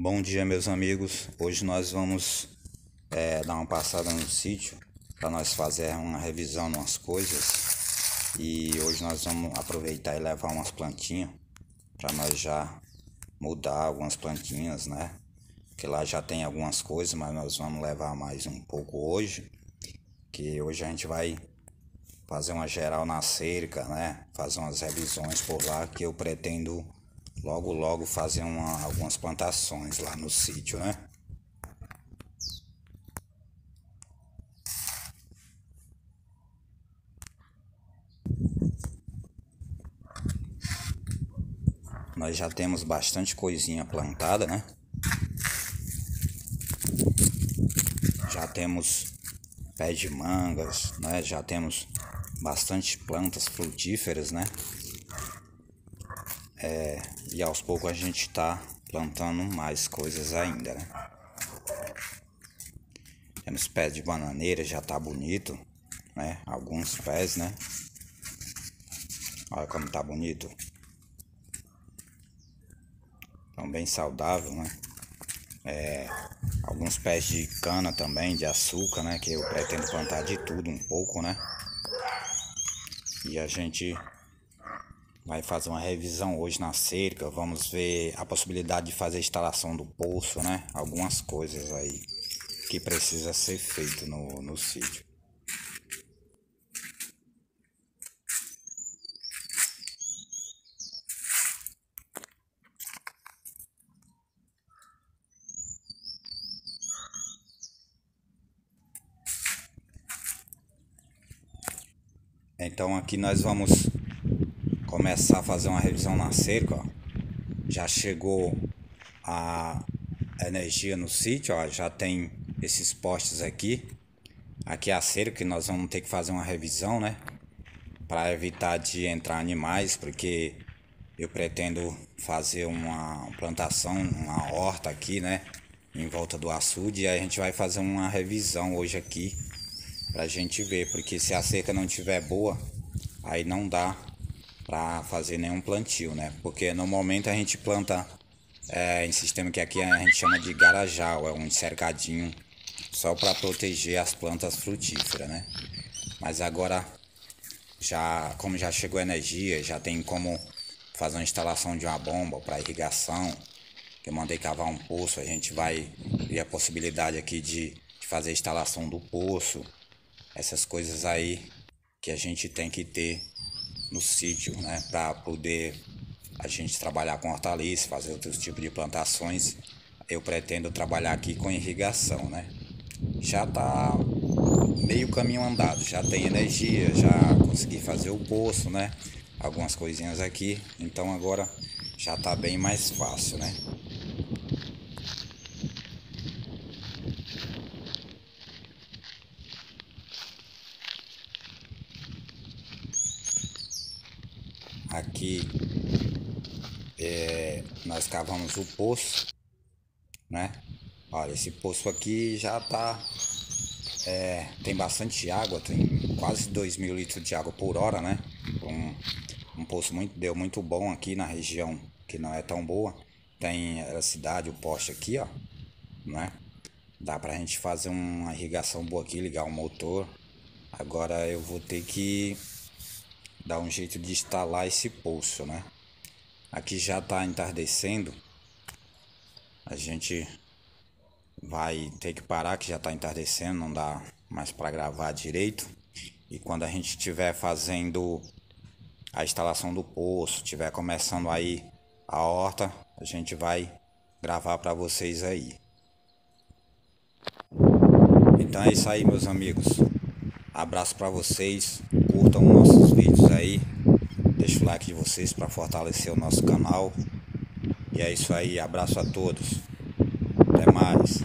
Bom dia, meus amigos. Hoje nós vamos é, dar uma passada no sítio para nós fazer uma revisão de umas coisas. E hoje nós vamos aproveitar e levar umas plantinhas para nós já mudar algumas plantinhas, né? Que lá já tem algumas coisas, mas nós vamos levar mais um pouco hoje. Que hoje a gente vai fazer uma geral na cerca, né? Fazer umas revisões por lá que eu pretendo logo logo fazer uma, algumas plantações lá no sítio, né? Nós já temos bastante coisinha plantada, né? Já temos pés de mangas, né? Já temos bastante plantas frutíferas, né? É, e aos poucos a gente está plantando mais coisas ainda, né? Temos pés de bananeira, já tá bonito, né? Alguns pés, né? Olha como tá bonito. Tão bem saudável, né? É, alguns pés de cana também, de açúcar, né? Que eu pretendo plantar de tudo um pouco, né? E a gente vai fazer uma revisão hoje na cerca. Vamos ver a possibilidade de fazer a instalação do poço, né? Algumas coisas aí que precisa ser feito no, no sítio. Então aqui nós vamos começar a fazer uma revisão na cerca, ó. já chegou a energia no sítio, ó, já tem esses postes aqui. Aqui é a cerca que nós vamos ter que fazer uma revisão, né? Para evitar de entrar animais, porque eu pretendo fazer uma plantação, uma horta aqui, né? Em volta do açude. E aí a gente vai fazer uma revisão hoje aqui pra gente ver, porque se a cerca não tiver boa, aí não dá para fazer nenhum plantio, né? Porque no momento a gente planta é, em sistema que aqui a gente chama de garajal, é um cercadinho só para proteger as plantas frutíferas, né? Mas agora já como já chegou energia, já tem como fazer uma instalação de uma bomba para irrigação, que eu mandei cavar um poço, a gente vai ver a possibilidade aqui de, de fazer a instalação do poço, essas coisas aí que a gente tem que ter no sítio, né, para poder a gente trabalhar com hortaliça, fazer outros tipos de plantações. Eu pretendo trabalhar aqui com irrigação, né? Já tá meio caminho andado, já tem energia, já consegui fazer o poço, né? Algumas coisinhas aqui, então agora já tá bem mais fácil, né? Aqui é, nós cavamos o poço, né? Olha, esse poço aqui já tá. É, tem bastante água, tem quase 2 mil litros de água por hora, né? Um, um poço muito, deu muito bom aqui na região que não é tão boa. Tem a cidade, o poste aqui, ó, né? Dá pra gente fazer uma irrigação boa aqui, ligar o motor. Agora eu vou ter que dar um jeito de instalar esse poço, né? Aqui já está entardecendo. A gente vai ter que parar que já está entardecendo, não dá mais para gravar direito. E quando a gente estiver fazendo a instalação do poço, estiver começando aí a horta, a gente vai gravar para vocês aí. Então é isso aí, meus amigos. Abraço para vocês curtam nossos vídeos aí, deixa o like de vocês para fortalecer o nosso canal. E é isso aí, abraço a todos. Até mais.